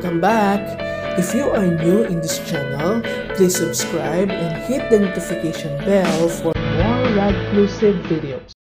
Welcome back! If you are new in this channel, please subscribe and hit the notification bell for more Radclusive videos.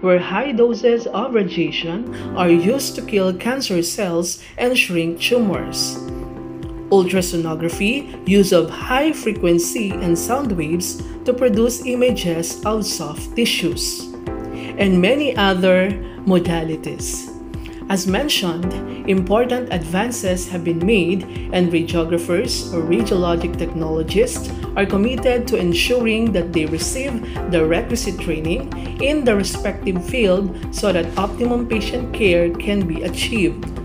Where high doses of radiation are used to kill cancer cells and shrink tumors. Ultrasonography use of high frequency and sound waves to produce images of soft tissues, and many other modalities. As mentioned, important advances have been made and radiographers or radiologic technologists are committed to ensuring that they receive the requisite training in the respective field so that optimum patient care can be achieved.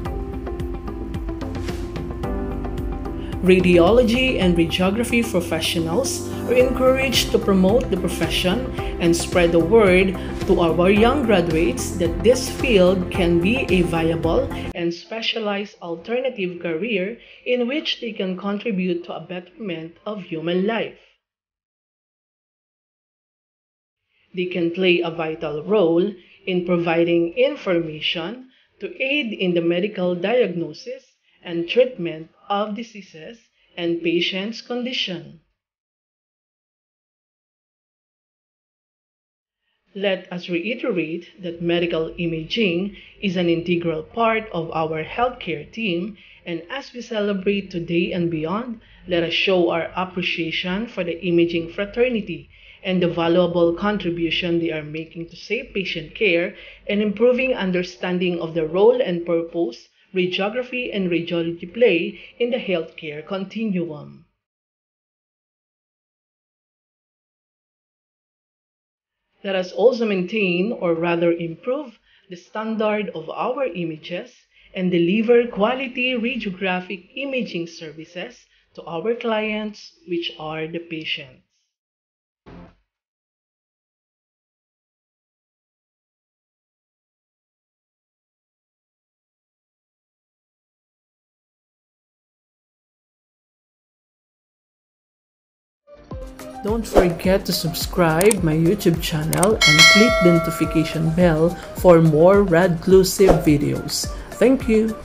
Radiology and radiography professionals are encouraged to promote the profession and spread the word to our young graduates that this field can be a viable and specialized alternative career in which they can contribute to a betterment of human life. They can play a vital role in providing information to aid in the medical diagnosis and treatment of diseases and patients' condition. Let us reiterate that medical imaging is an integral part of our healthcare team, and as we celebrate today and beyond, let us show our appreciation for the imaging fraternity and the valuable contribution they are making to safe patient care and improving understanding of the role and purpose radiography and radiology play in the healthcare continuum. Let us also maintain or rather improve the standard of our images and deliver quality radiographic imaging services to our clients, which are the patients. Don't forget to subscribe my YouTube channel and click the notification bell for more Radclusive videos. Thank you!